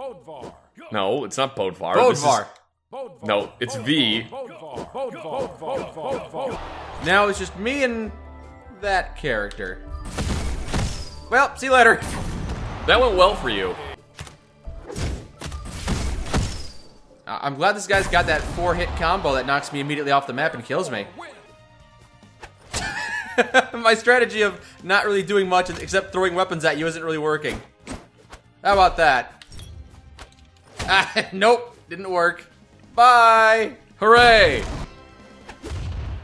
Bodvar. No, it's not Bodvar. This is- Bodvar. No, it's V. Bodvar. Bodvar. Bodvar. Bodvar. Now it's just me and that character. Well, see you later. That went well for you. I'm glad this guy's got that four hit combo that knocks me immediately off the map and kills me. My strategy of not really doing much except throwing weapons at you isn't really working. How about that? Nope, didn't work. Bye. Hooray!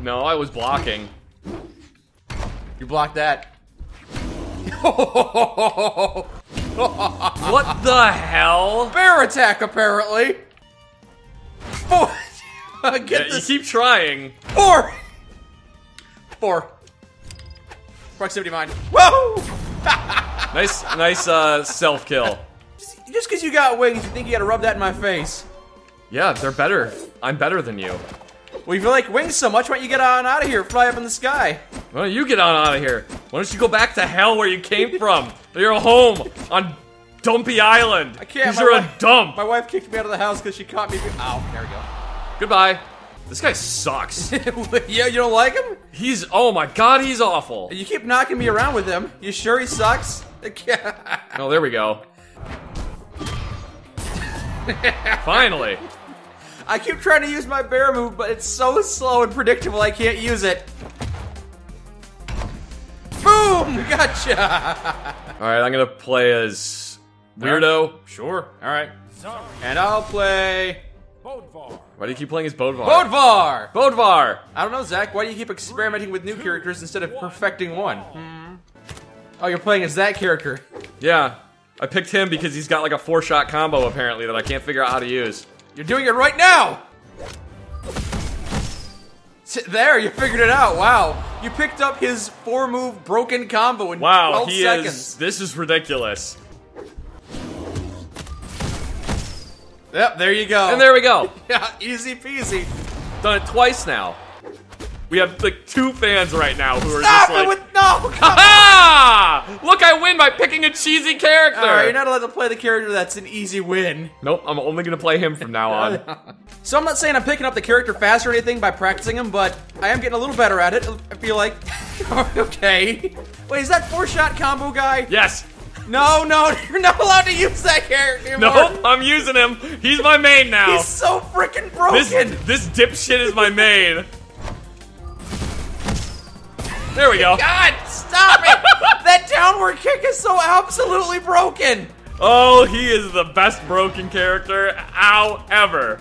No, I was blocking. You blocked that. What the hell? Bear attack, apparently. Four. Get Yeah, you keep trying. Four. Four. Proximity mine. Whoa! Nice, nice uh, self kill. Just because you got wings, you think you gotta rub that in my face. Yeah, they're better. I'm better than you. Well, if you like wings so much, why don't you get on out of here, fly up in the sky? Why don't you get on out of here? Why don't you go back to hell where you came from? Your home on Dumpy Island. I can't. Because you're a dump. My wife kicked me out of the house because she caught me. Ow, oh, there we go. Goodbye. This guy sucks. yeah, you don't like him? He's oh my god, he's awful. You keep knocking me around with him. You sure he sucks? Oh, there we go. Finally. I keep trying to use my bear move, but it's so slow and predictable I can't use it. Boom! Gotcha! All right, I'm gonna play as weirdo. Sure. All right. And I'll play Bodvar. Why do you keep playing as Bodvar? Bodvar! Bodvar. I don't know, Zach. Why do you keep experimenting with new characters instead of perfecting one? Hmm. Oh, you're playing as that character. Yeah, I picked him because he's got like a four-shot combo apparently that I can't figure out how to use. You're doing it right now! There, you figured it out. Wow. You picked up his four move broken combo in Wow, 12 he seconds. is. This is ridiculous. Yep, there you go. And there we go. Yeah, easy peasy. Done it twice now. We have like two fans right now who are Stop just it like, with no! Come on! ah! Look, I win by picking a cheesy character. Alright, you're not allowed to play the character that's an easy win. Nope, I'm only gonna play him from now on. So I'm not saying I'm picking up the character fast or anything by practicing him, but I am getting a little better at it. I feel like. okay. Wait, is that four shot combo guy? yes. No, no, you're not allowed to use that character anymore. Nope, I'm using him. He's my main now. He's so freaking broken. This this dipshit is my main. There we go. God, stop it! that downward kick is so absolutely broken. Oh, he is the best broken character ow ever.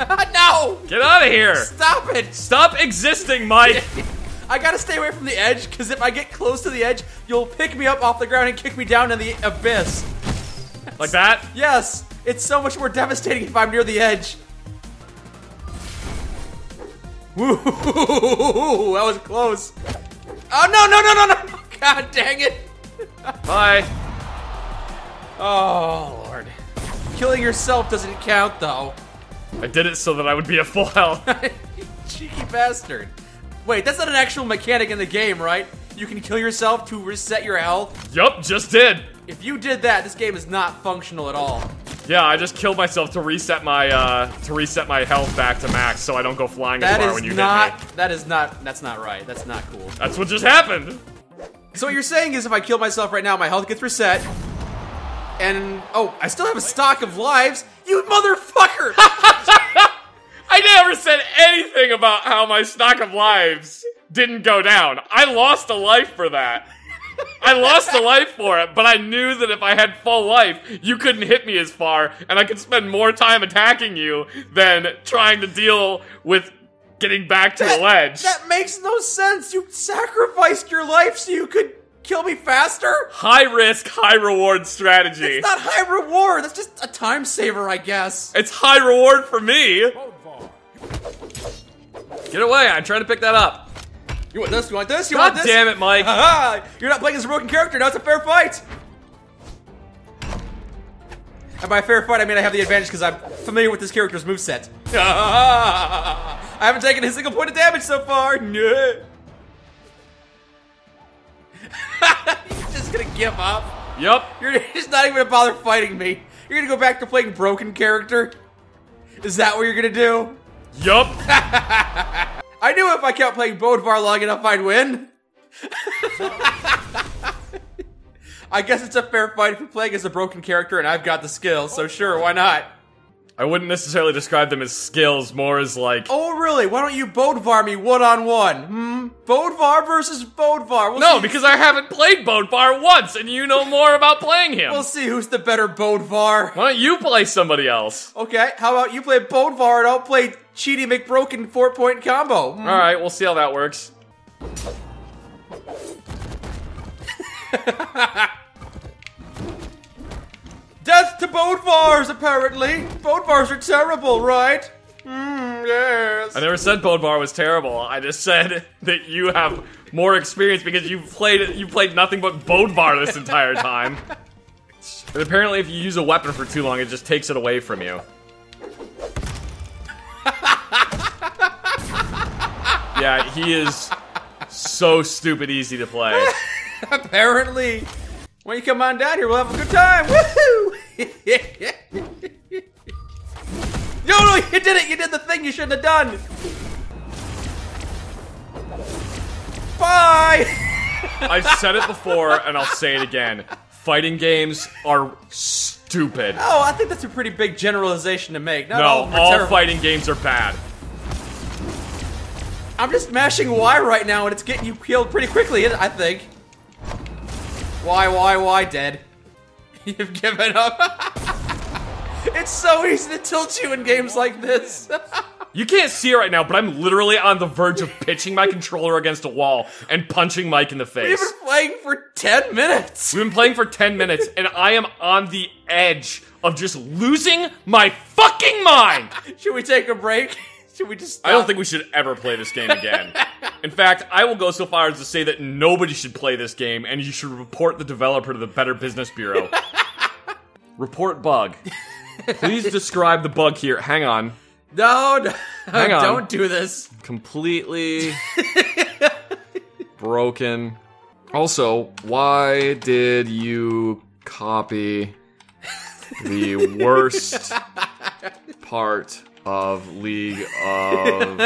no! Get out of here. Stop it! Stop existing, Mike. I gotta stay away from the edge, because if I get close to the edge, you'll pick me up off the ground and kick me down in the abyss. Like that? Yes, it's so much more devastating if I'm near the edge. Woo! That was close. Oh no no no no no! God dang it! Bye. Oh lord. Killing yourself doesn't count though. I did it so that I would be at full health. Cheeky bastard. Wait, that's not an actual mechanic in the game, right? You can kill yourself to reset your health. yup, just did. If you did that, this game is not functional at all. Yeah, I just killed myself to reset my uh to reset my health back to max so I don't go flying as That far is when you not. hit me. That is not. That's not right. That's not cool. That's what just happened. So what you're saying is, if I kill myself right now, my health gets reset, and oh, I still have a stock of lives. You motherfucker! I never said anything about how my stock of lives didn't go down. I lost a life for that. I lost a life for it, but I knew that if I had full life, you couldn't hit me as far, and I could spend more time attacking you than trying to deal with getting back to the ledge. That makes no sense. You sacrificed your life so you could kill me faster. high risk, high reward strategy. It's not high reward. That's just a time saver, I guess. It's high reward for me. Get away! I'm trying to pick that up. You want this? You want this? You God want this? damn it, Mike! You're not playing as a broken character. Now it's a fair fight. And by fair fight, I mean I have the advantage because I'm familiar with this character's moveset. I haven't taken a single point of damage so far. No. You're just gonna give up. Yup. You're just not even gonna bother fighting me. You're gonna go back to playing broken character? Is that what you're gonna do? Yup. I knew if I kept playing Bodvar long enough, I'd win. I guess it's a fair fight if you're playing as a broken character and I've got the skills, so sure, why not? I wouldn't necessarily describe them as skills, more as like. Oh, really? Why don't you Bodvar me one on one? Hmm? Bodvar versus Bodvar. We'll No, see- because I haven't played Bodvar once, and you know more about playing him. we'll see who's the better Bodvar. Why don't you play somebody else? Okay, how about you play Bodvar and I'll play Cheaty McBroken four point combo? Hmm? All right, we'll see how that works. Death to Bodvars, apparently. Bodvars are terrible, right? Hmm, yes. I never said Bodvar was terrible. I just said that you have more experience because you've played you played nothing but Bodvar this entire time. and apparently, if you use a weapon for too long, it just takes it away from you. yeah, he is so stupid easy to play. Apparently. When you come on down here, we'll have a good time. Woohoo! no, no, you did it! You did the thing you shouldn't have done! Bye! I've said it before, and I'll say it again. Fighting games are stupid. Oh, I think that's a pretty big generalization to make. Not No, all, of them are all fighting games are bad. I'm just mashing Y right now, and it's getting you killed pretty quickly, I think. Why, why, why, dead? You've given up. it's so easy to tilt you in games like this. You can't see it right now, but I'm literally on the verge of pitching my controller against a wall and punching Mike in the face. We've been playing for 10 minutes. We've been playing for 10 minutes, and I am on the edge of just losing my fucking mind! Should we take a break? Should we just I don't think we should ever play this game again. In fact, I will go so far as to say that nobody should play this game, and you should report the developer to the Better Business Bureau. report bug. Please describe the bug here. Hang on. No, no Hang on. don't do this. completely broken. Also, why did you copy the worst part of League of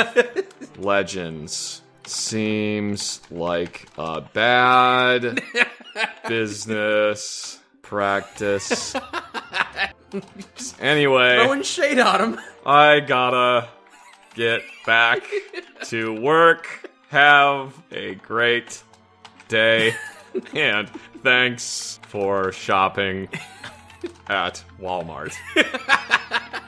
Legends? Seems like a bad business practice. Anyway. Throwing shade on him. I gotta get back to work. Have a great day. And thanks for shopping at Walmart.